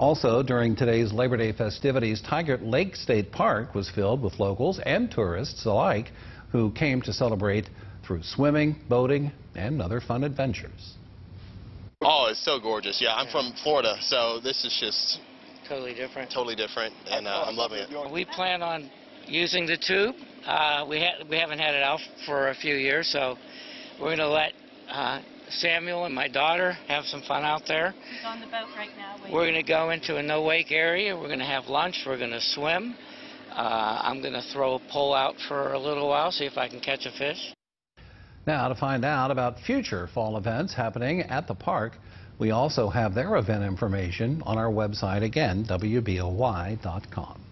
Also, during today's Labor Day festivities, Tygart Lake State Park was filled with locals and tourists alike who came to celebrate through swimming, boating, and other fun adventures. Oh, it's so gorgeous. Yeah, I'm from Florida, so this is just Totally different. totally different, and uh, I'm loving it. We plan on using the tube. Uh, we, ha- we haven't had it out for a few years, so we're going to let uh, Samuel and my daughter have some fun out there. He's on the boat right now. waiting. We're going to go into a no-wake area. We're going to have lunch. We're going to swim. Uh, I'm going to throw a pole out for a little while, see if I can catch a fish. Now, to find out about future fall events happening at the park, we also have their event information on our website again, WBOY.com.